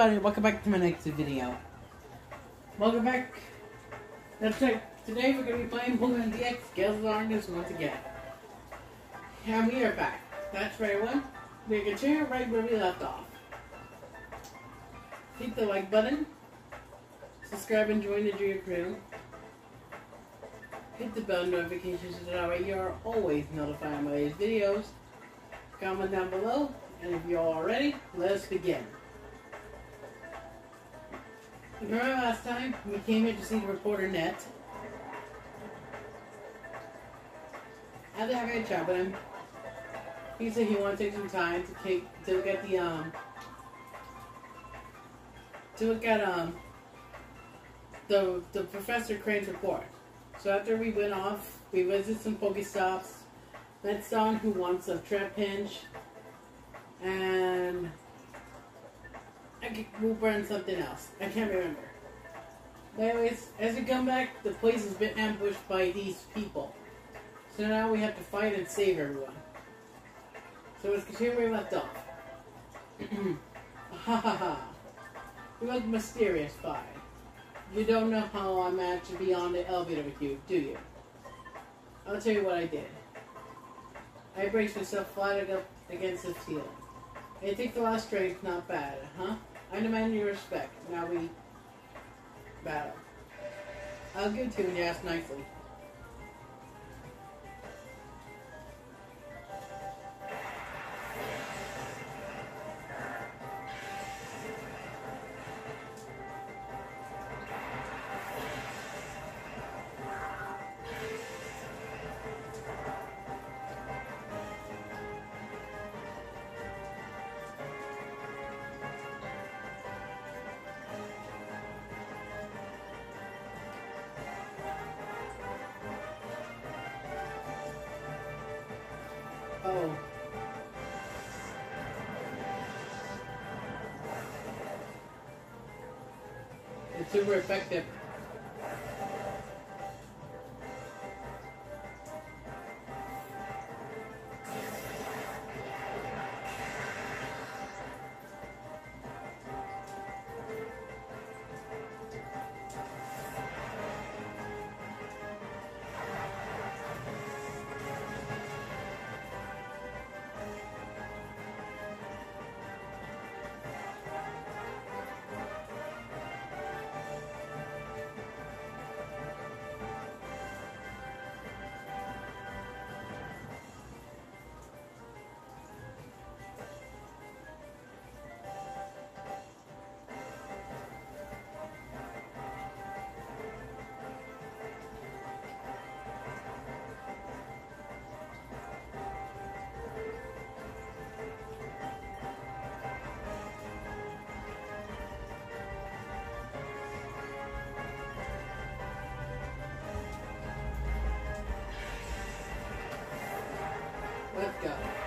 everybody, welcome back to my next video. Welcome back. That's right. Today we're going to be playing Pokemon DX Gales Argus once again. And we are back. That's right, everyone. We're continuing right where we left off. Hit the like button. Subscribe and join the Dream Crew. Hit the bell notifications so that way you're always notified of my videos. Comment down below. And if you're all ready, let's begin. Remember last time we came here to see the reporter Net? After having a chat with him, he said he wanted to take some time to take to look at the um to look at um the the Professor Krane's report. So after we went off, we visited some Pokespots, met someone who wants a Trapinch, and I we'll burn something else. I can't remember. But anyways, as we come back, the place has been ambushed by these people. So now we have to fight and save everyone. So let's continue where we left off. ha ha ha. You look mysterious, Fi. You don't know how I managed to be on the elevator with you, do you? I'll tell you what I did. I braced myself flat up against the ceiling. Takes a lot of strength, not bad, huh? I demand your respect. Now we battle. I'll give to you you ask nicely. Super effective. Go.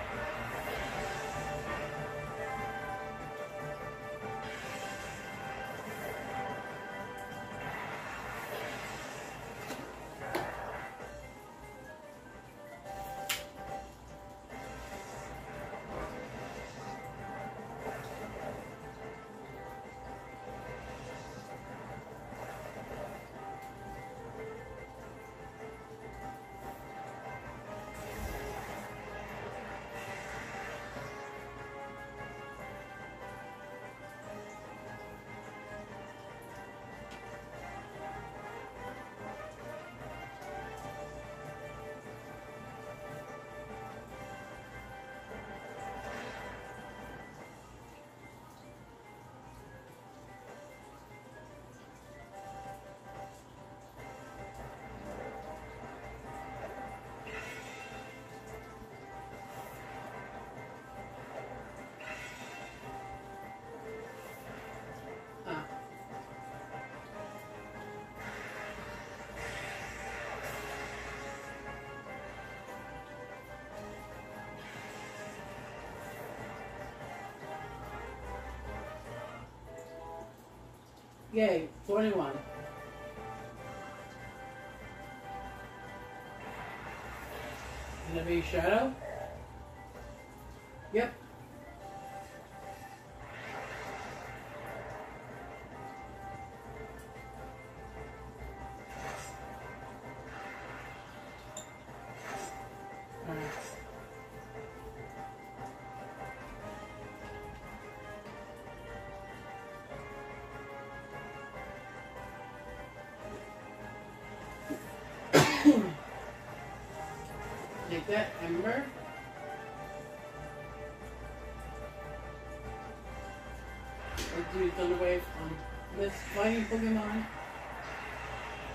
Yay, 41. Gonna be Shadow? Ember. Let's do Thunder Wave on this fighting Pokemon.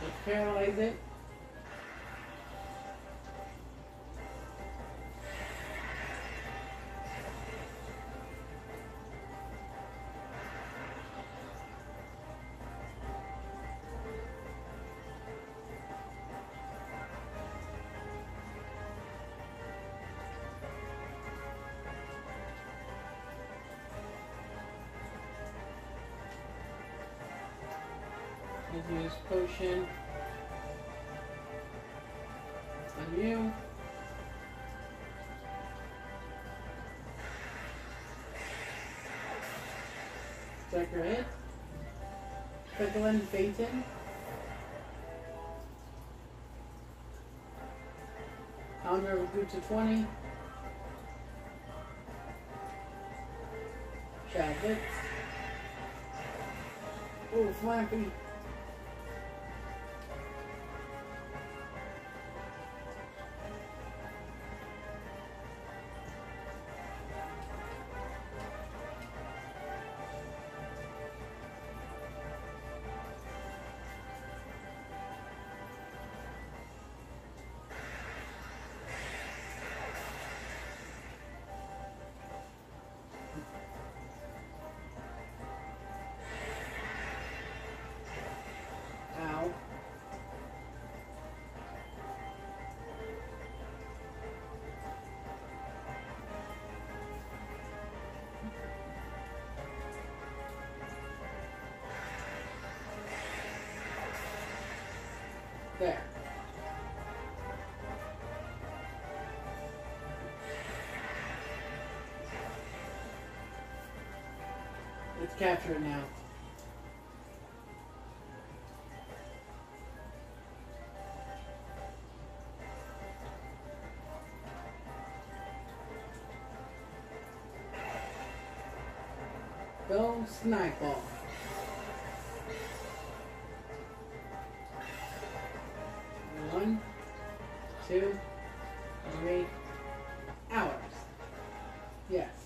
Let's paralyze it. Let's use potion on you. Check hit. Picklin Phaeton. Counter of good to 20. Shad hits. Oh, Flampy. Capture it now. Go snipe. One, two, three, hours. Yes.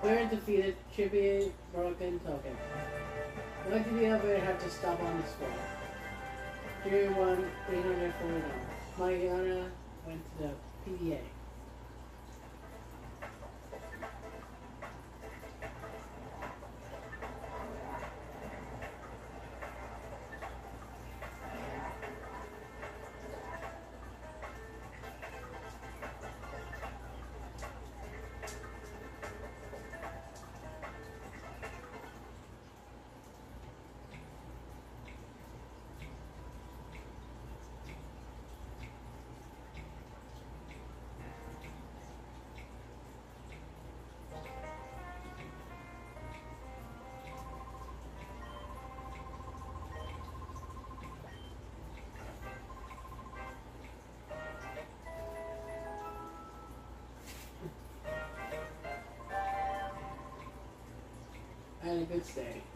Player defeated a broken token. Like the elevator have to stop on the spot. Tier 1, 841. Mariana went to the PDA. Good stay.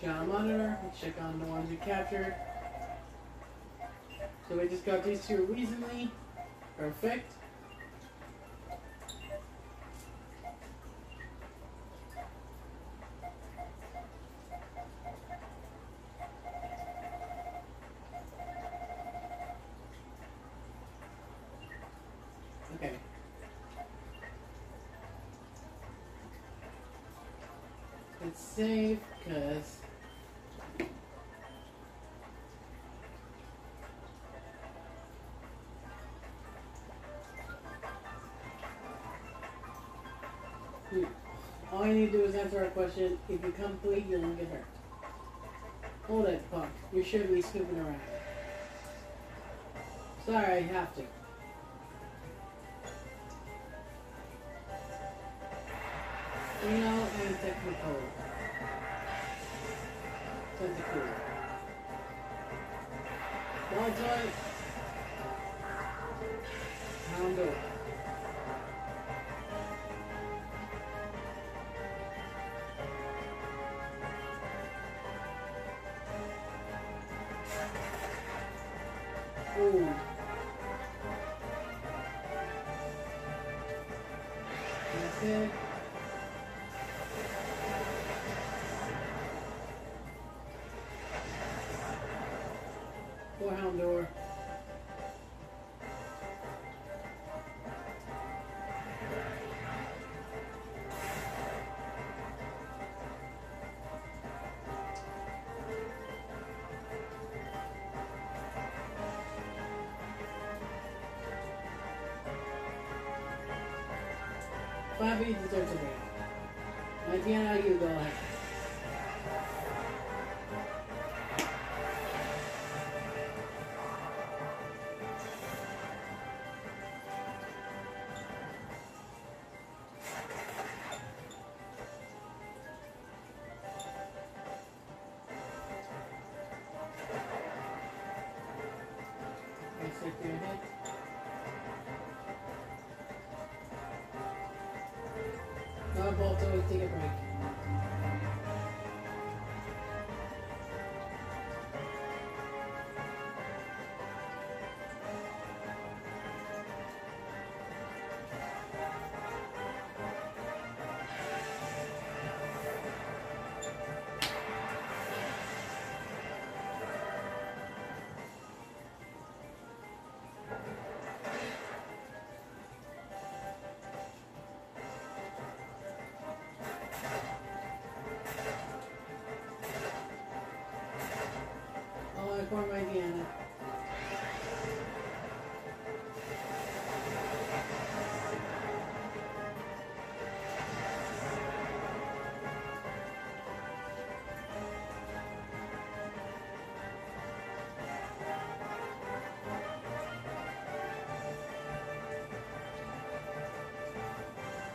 Scan monitor, let's check on the ones we captured. So we just got these two recently. Perfect. Okay. Let's save, because answer our question. If you come complete, you won't get hurt. Hold it, Puck. You should be scooping around. Sorry, I have to. You know, and. Tentacool. Ball joint. Houndour. Ooh. Bobby deserves a break. My Deanna, you go ahead. Let's Always take a break. Oh, I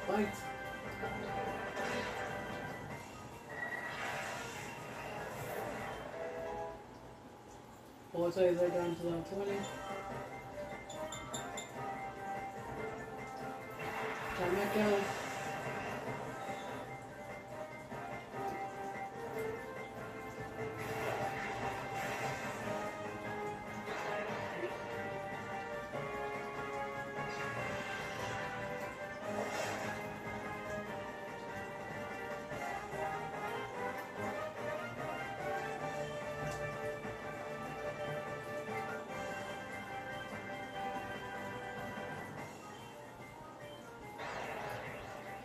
pour Both sides are down to level 20. Tameko. No,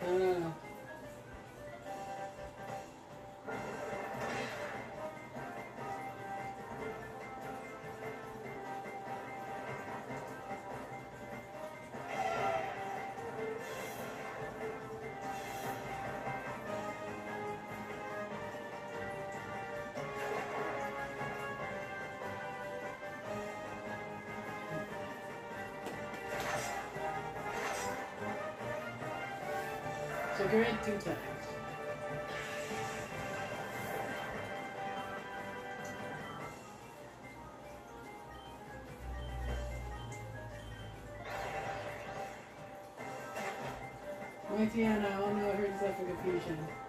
no, So you're two times. Tiana, oh I don't know, heard stuff for confusion.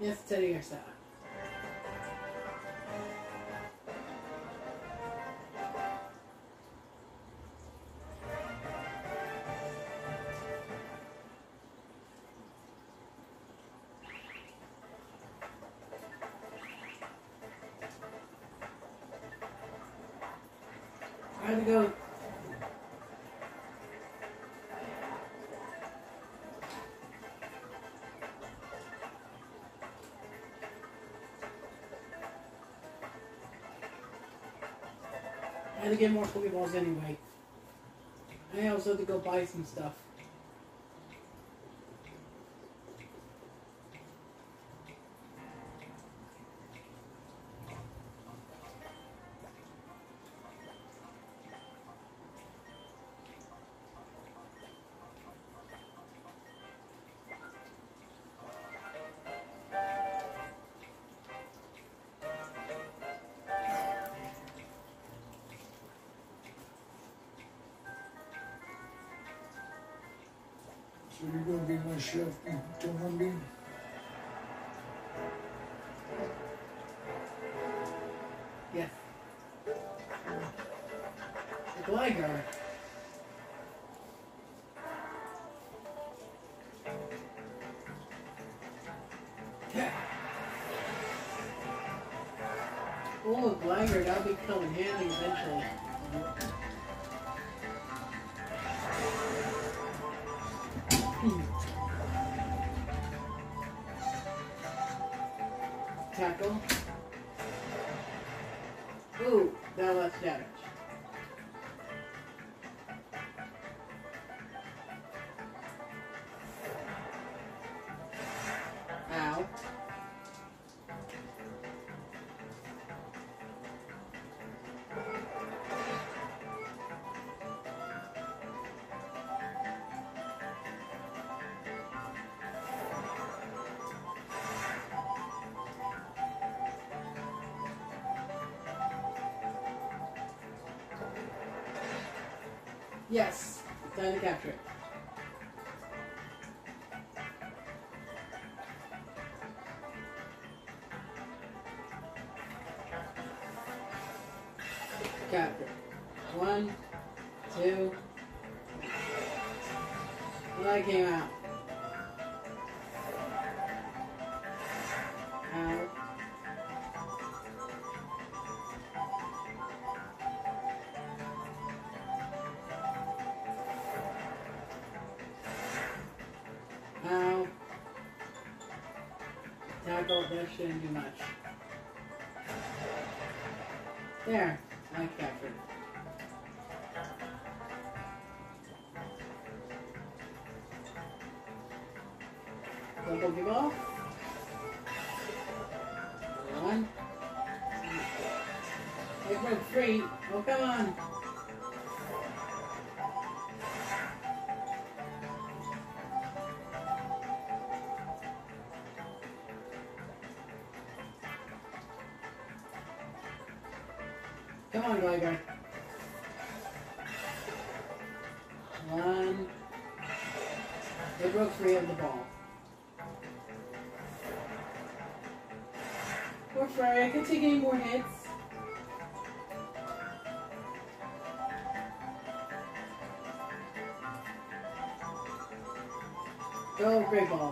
Your side. I had to go. Get more Pokeballs anyway. I also have to go buy some stuff. Gonna be my chef till Monday? Yes. The Gligar. Yeah. Oh, Gligar, that'll be coming handy eventually. Yes, time to capture it. On, Gligar. One. They broke free of the ball. Poor Fry, I could take any more hits. Go, great ball.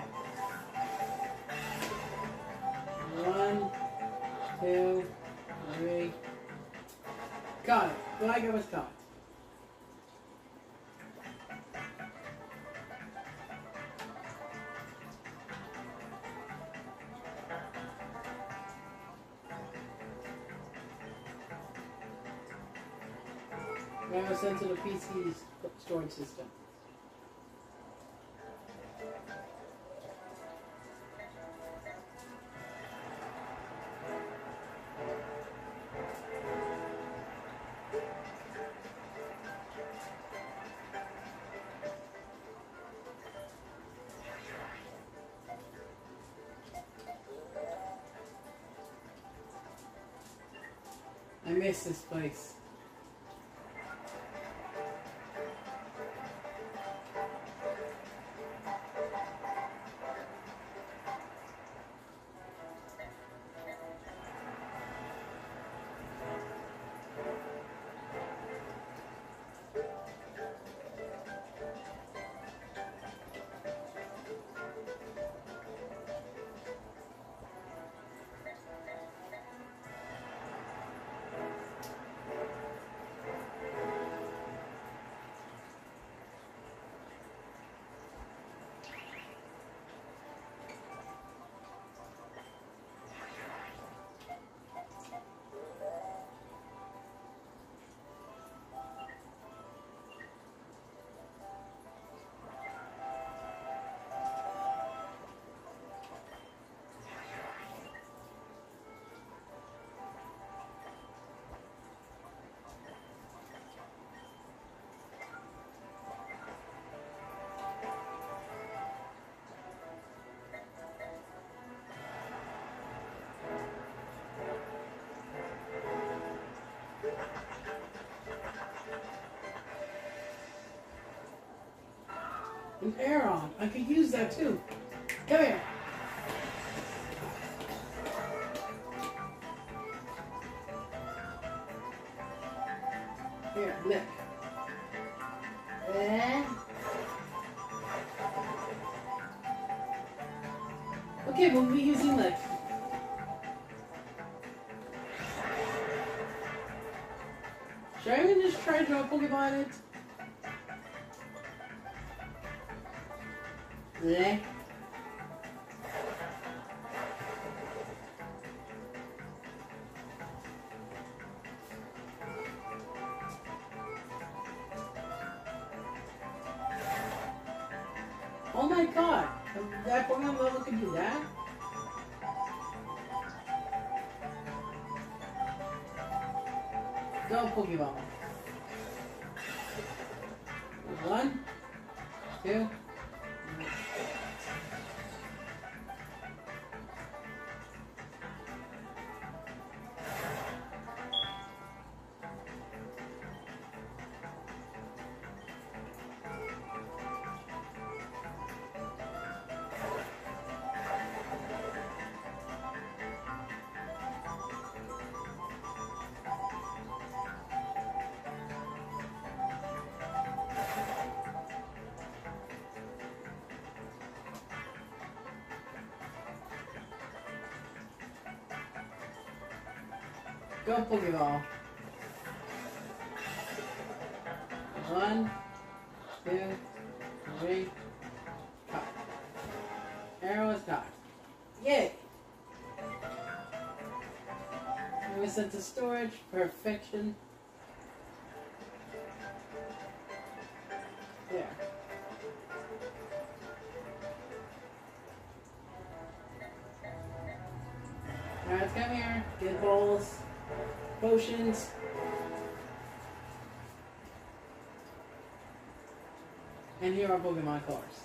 To PC's storage system. I miss this place. An Aeron. I could use that too. Come here. Here, lick. Eh? Okay, we'll be using lick. Should I even just try to draw Pokemon it? Lick. Oh Go Pokeball. One, two, three, cut. Arrow is caught. Yay! We sent to storage. Perfection. Potions. And here are Pokemon cards.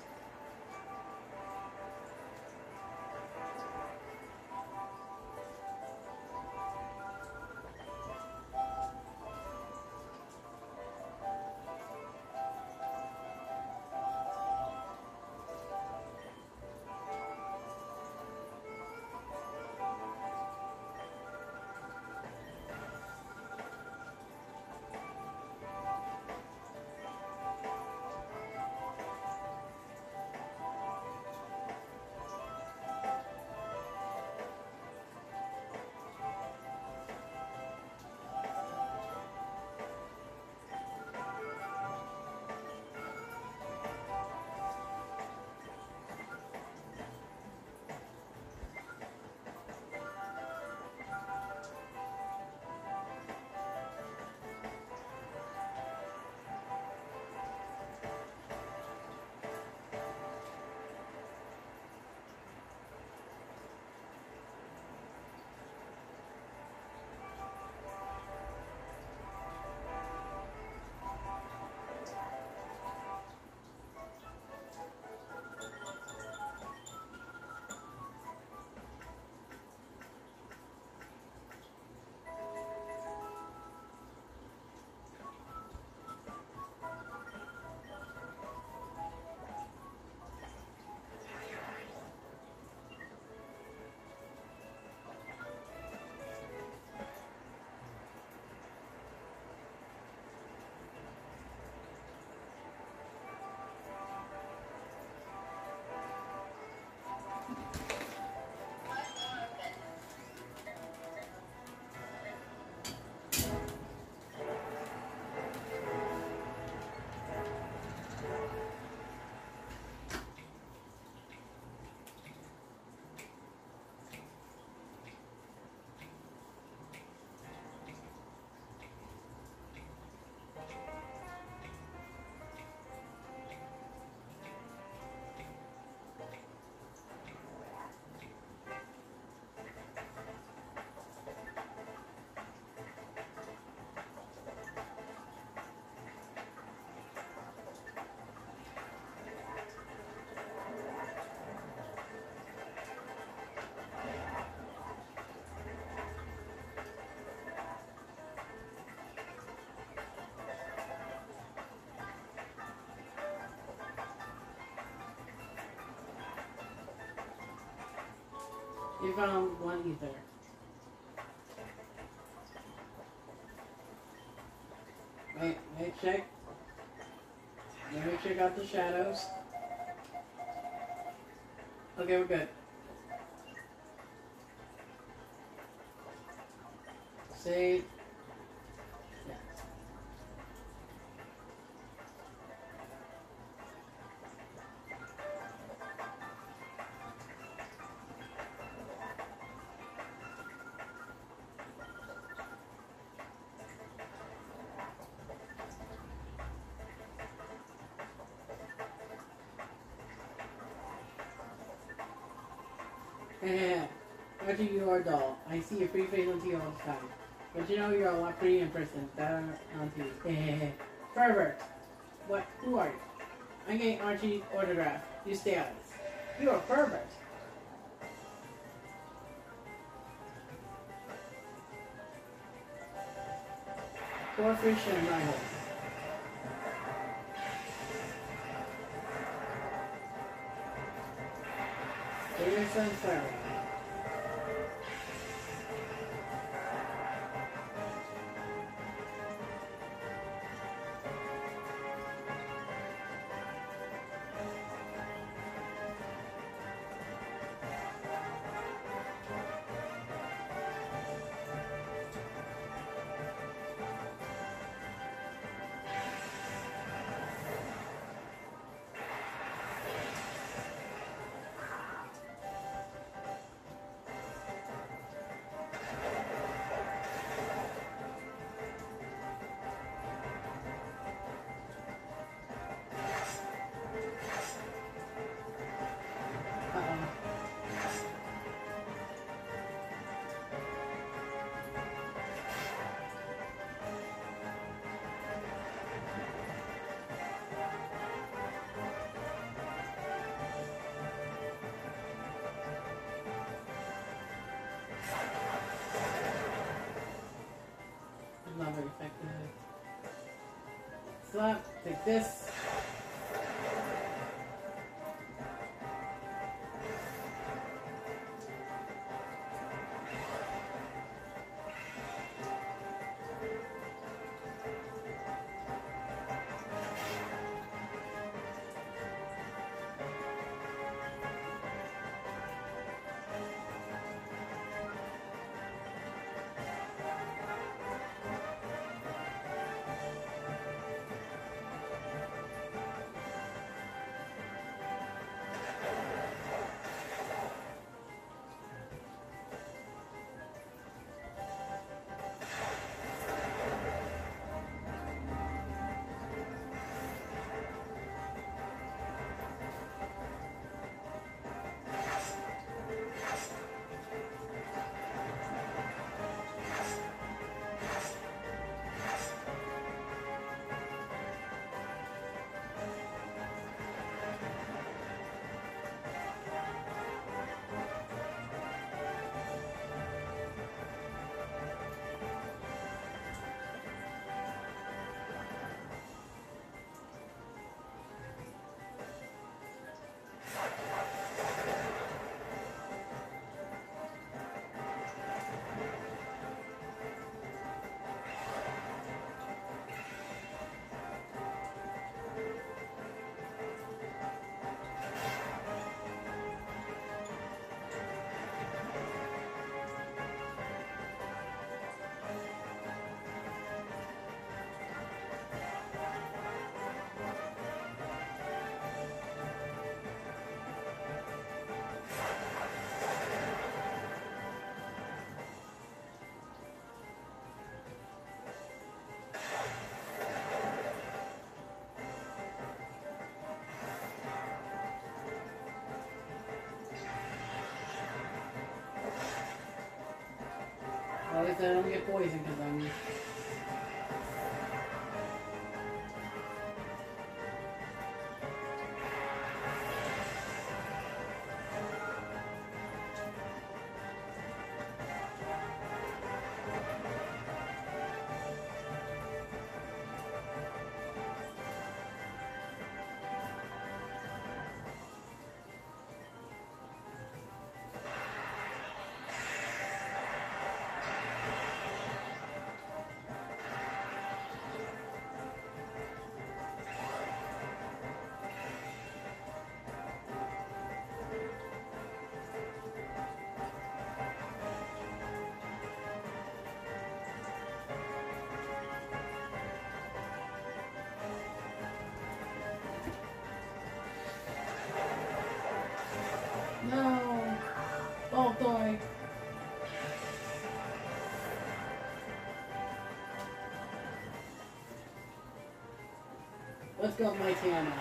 You found one either. Wait, wait, check. Let me check out the shadows. Okay, we're good. Save. Archie, you are a doll. I see your pretty face on TV all the time. But you know you're a lot prettier in person than on TV. Pervert. What? Who are you? I'm getting Archie's autograph. You stay out of this. You're a pervert. Poor fish and my hole. Sunflower. Slap, take this. At least I don't get poisoned because I'm. Let's go, Mightyena. Hmm.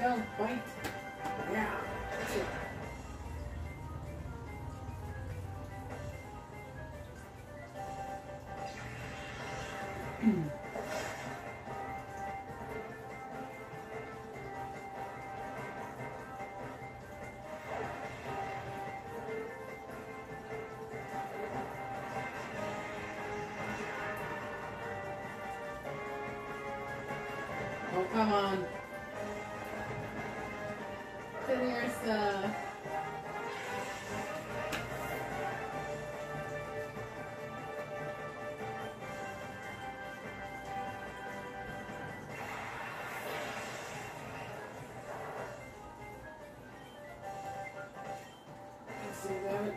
Go. Point. Yeah. That's it. Oh, come on. That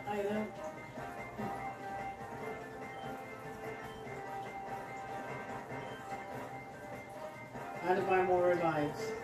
item. How to buy more revives.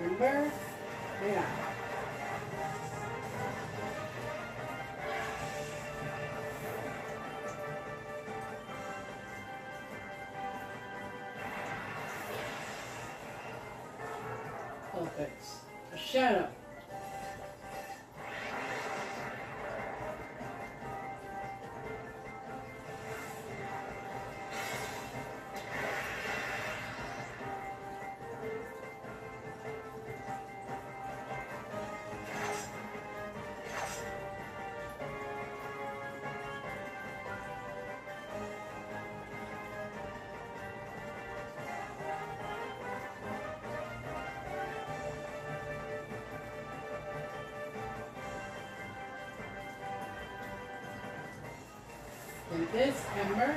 Remember? Yeah. Perfect. A shadow. This ember.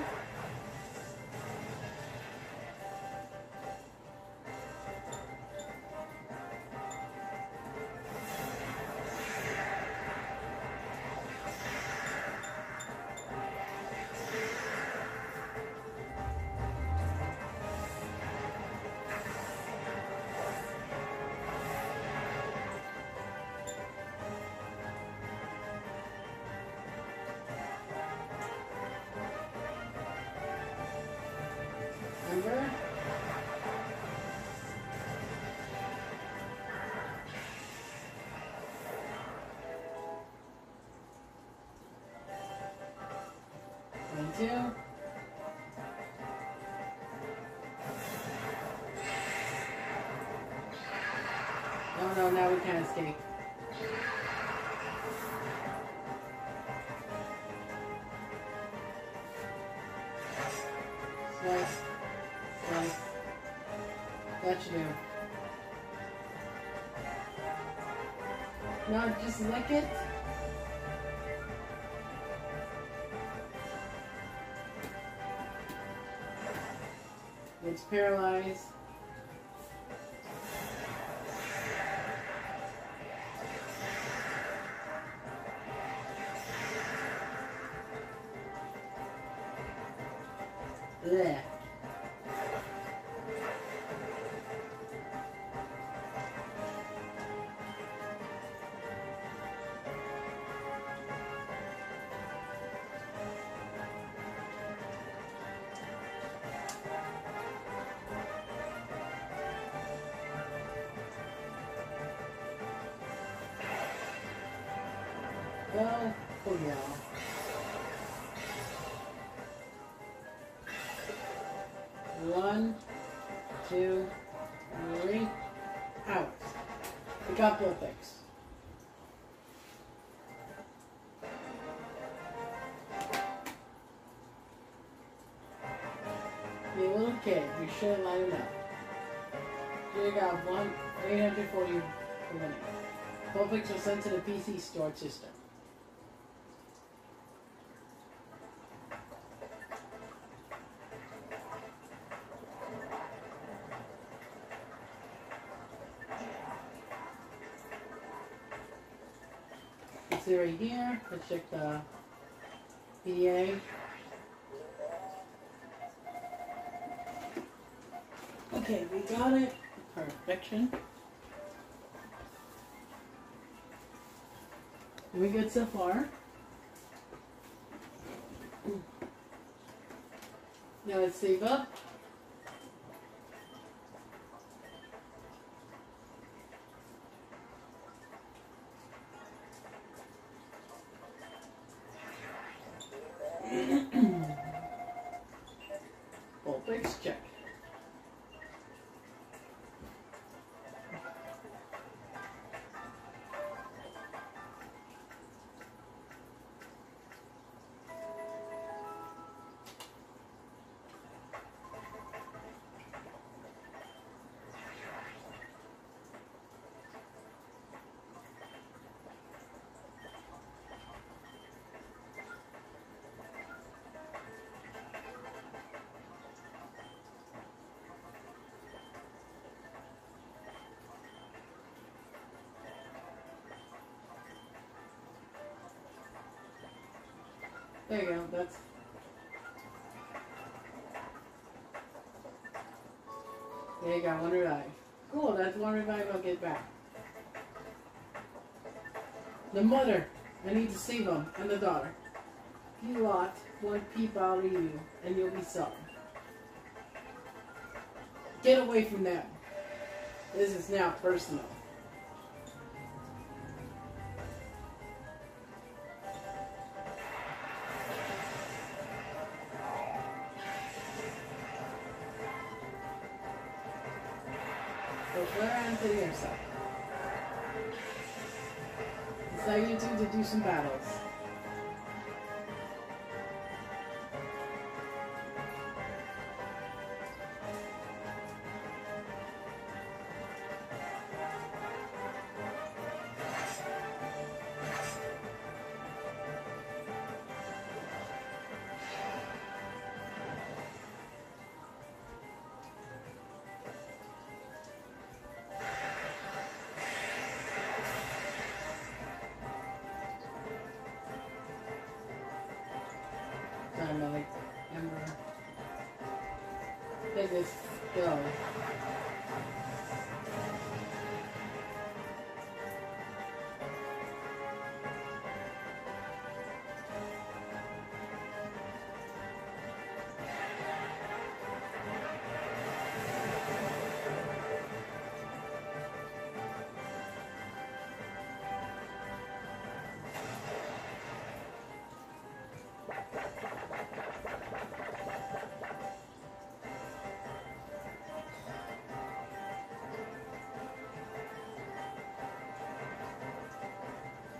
Two. No, no, now we can't escape. Slice. Slice. That should do. No, just lick it. It's paralyzed. Blech. Two, three, out. We got both things. You little kid, you should have let him know. You got one 840 for winning. Both picks are sent to the PC storage system. Right here. Let's check the uh, PDA. Okay, we got it. Perfection. We good so far. Now let's save up. There you go. That's. There you go. One revive. Cool. That's one revive I'll get back. The mother. I need to save them. And the daughter. You lot one peep out of you, and you'll be sorry. Get away from them. This is now personal. Go.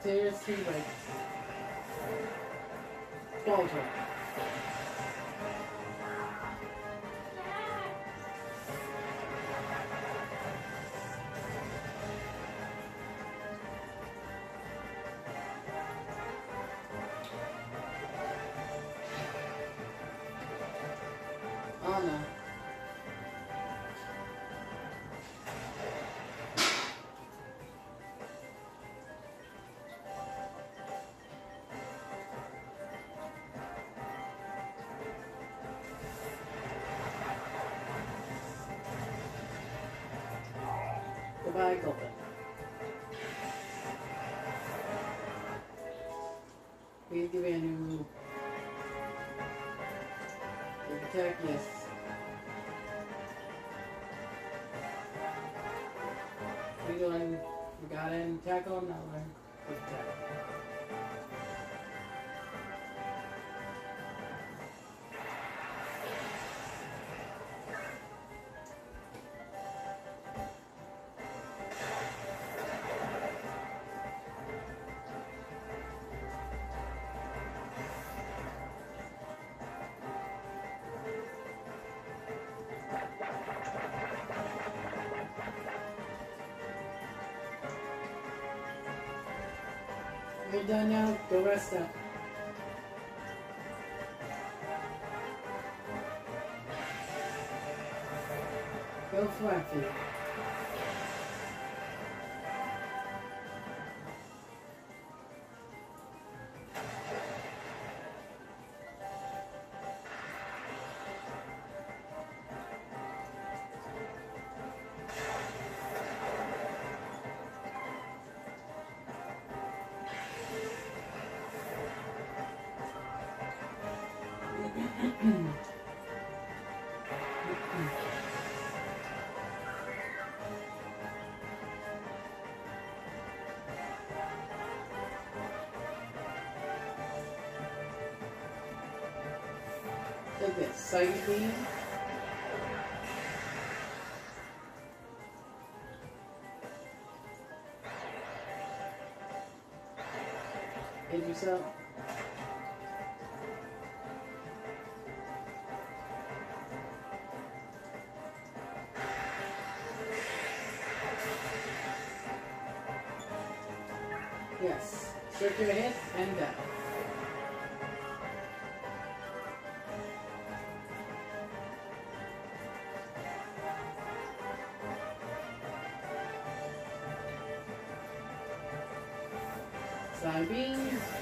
Seriously, like. Oh yes. We going, we got in tackle, now You're done now, go rest up. Go fluffy. Beam. Hit yourself. Yes. Circular hit and down. Side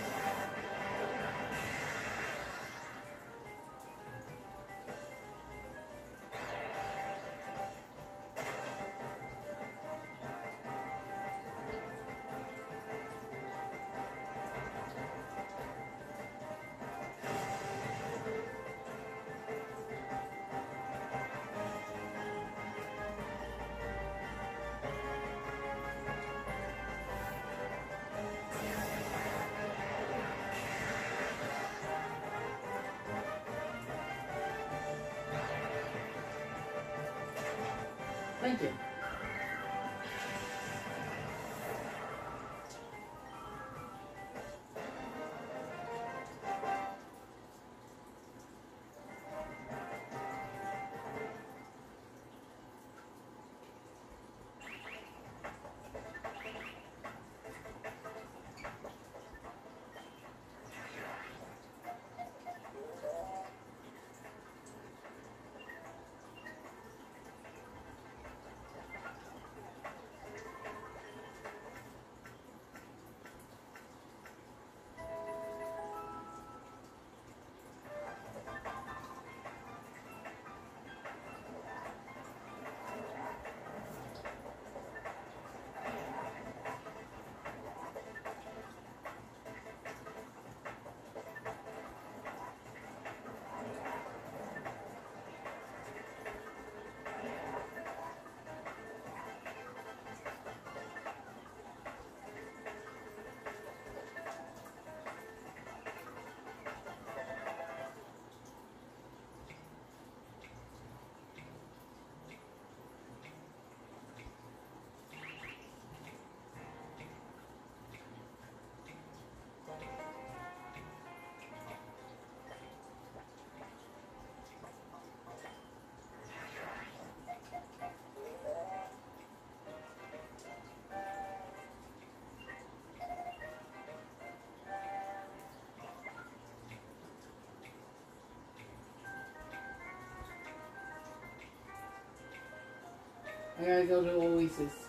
I gotta go to Oasis.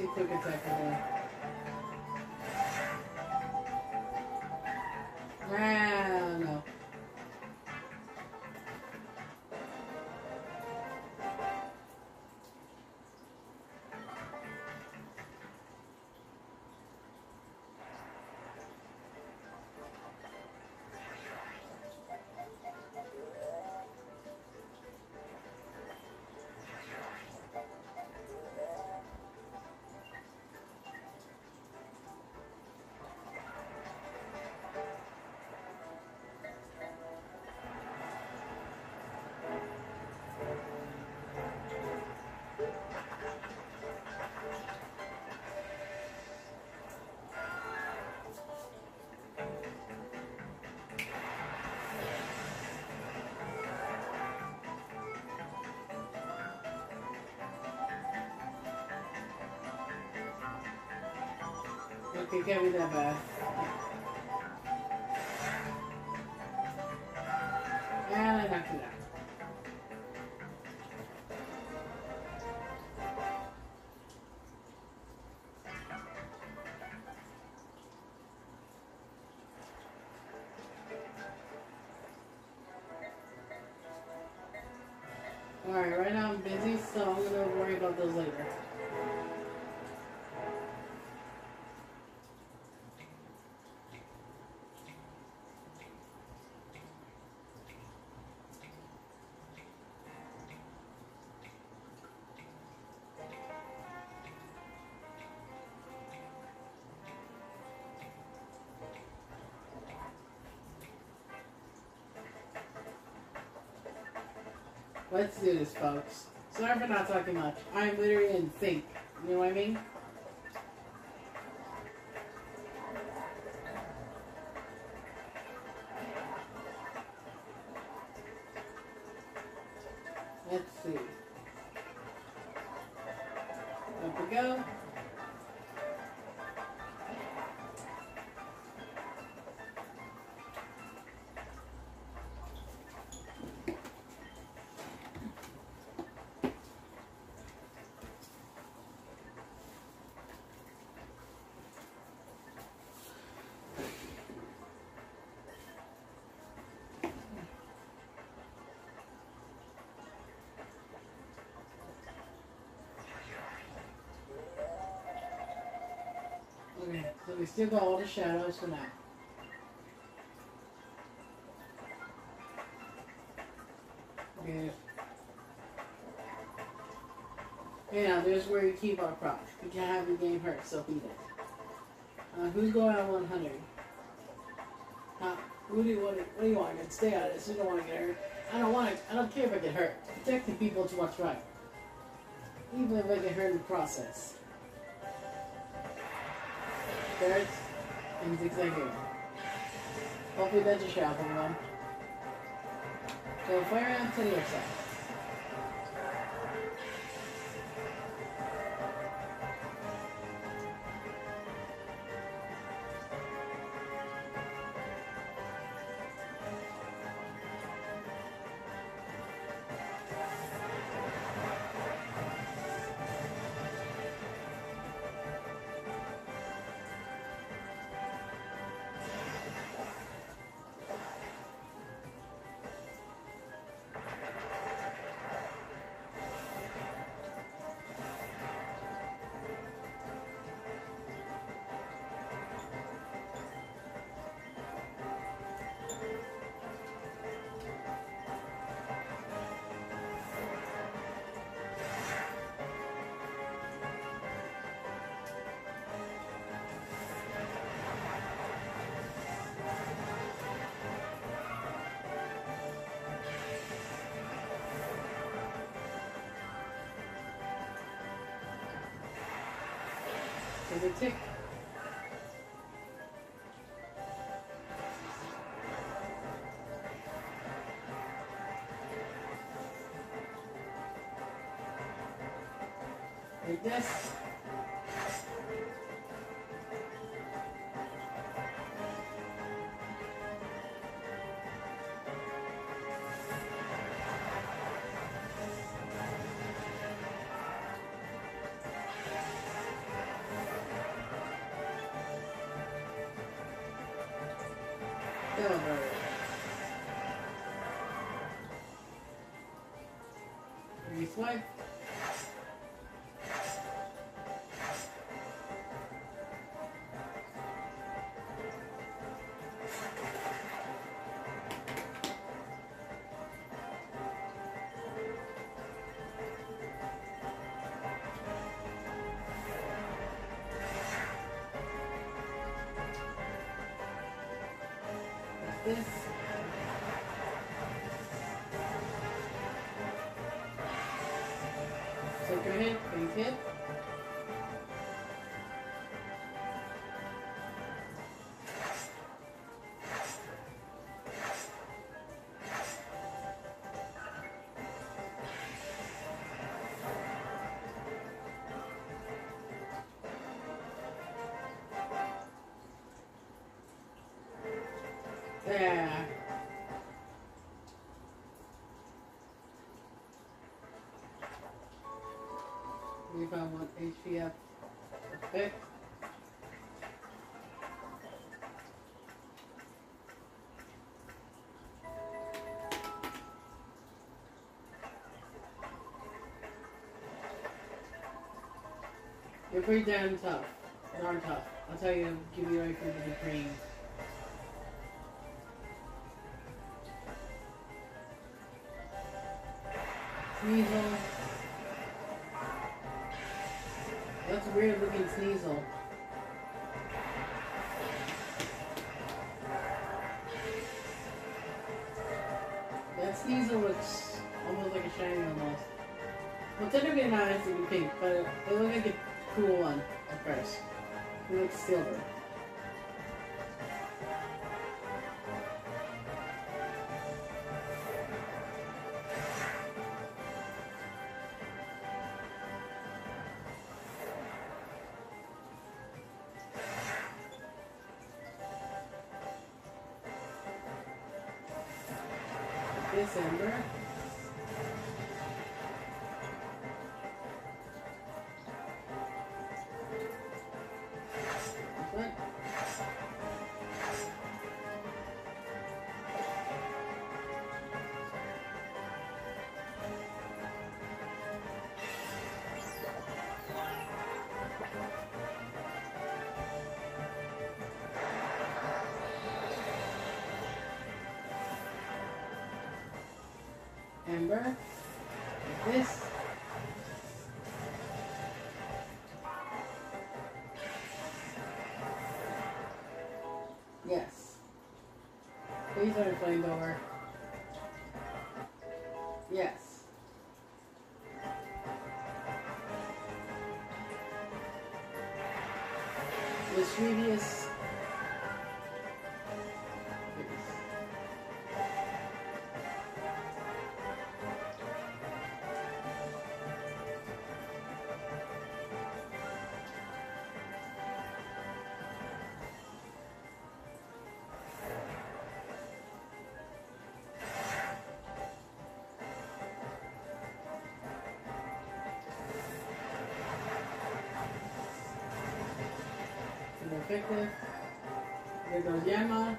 Let's see quick attack again. Ah, Okay, can't be that bad. And I knocked it out. Alright, right now I'm busy, so I'm gonna worry about those later. Let's do this, folks. Sorry for not talking much. I'm literally in sync. You know what I mean? We still got all the shadows for now. Okay. Yeah, there's where you keep our props. We can't have the game hurt, so it. Uh, who's going out 100? Uh, who do you want? To, what do you want? to stay out of this. You don't want to get hurt. I don't want to. I don't care if I get hurt. Protecting people is what's right. Even if I get hurt in the process. Carrots and zigzagging. Hopefully that's a from them. So fire out to the other side. Like this. Silver. Reswipe. Like this. Take your hit, big hit. You're pretty damn tough. Darn tough. I'll tell you, give you right for the cream. Sneasel. That's a weird looking Sneasel. It looks silver. December. Ember. Like this. Yes. Please let a flame Yes. Effective. There goes Yama.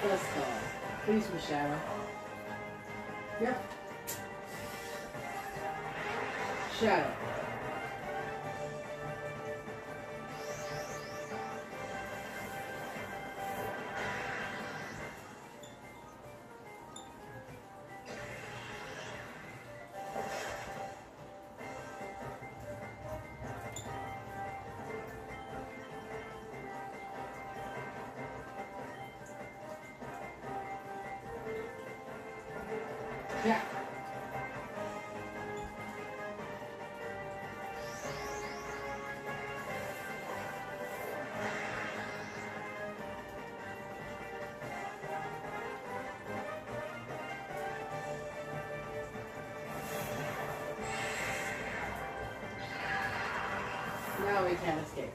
Plus star. Please shadow. Yep. Shadow. We can't escape.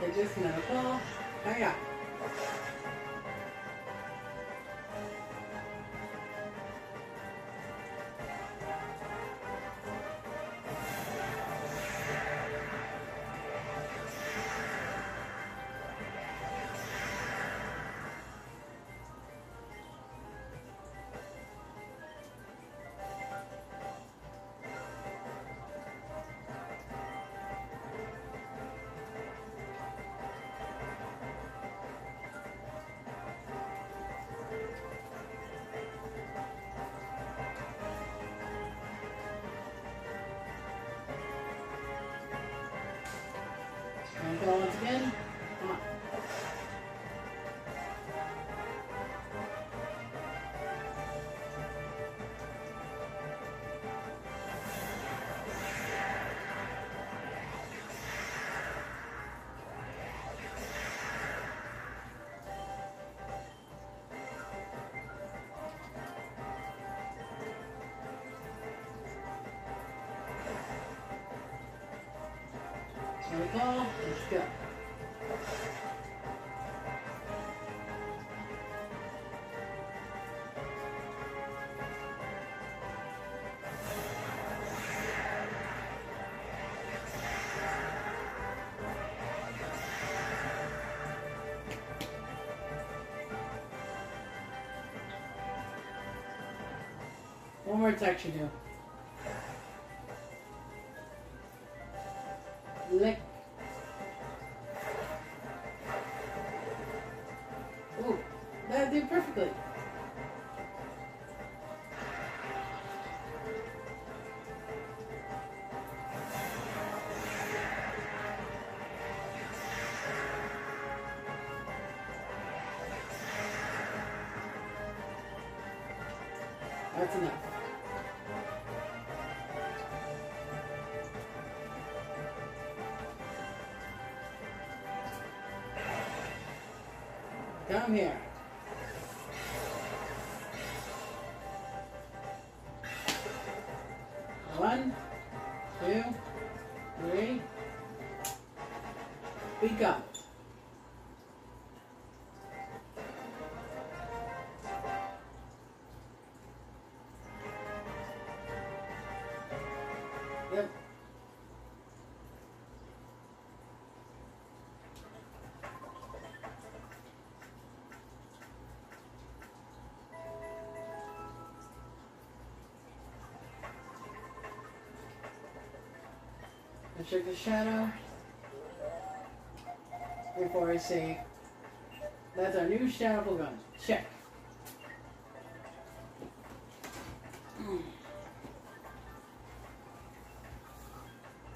They just another call. Hurry oh, up. Protocol, let's go. One more attack you do. Here. I check the shadow before I say that's our new shadow gun. Check.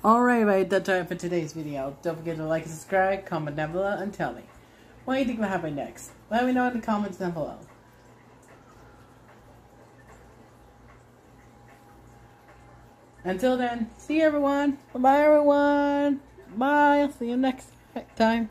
Alright, right, that's time for today's video. Don't forget to like and subscribe, comment down below, and tell me what do you think will happen next. Let me know in the comments down below. Until then, see everyone. Bye bye everyone. Bye. I'll see you next time.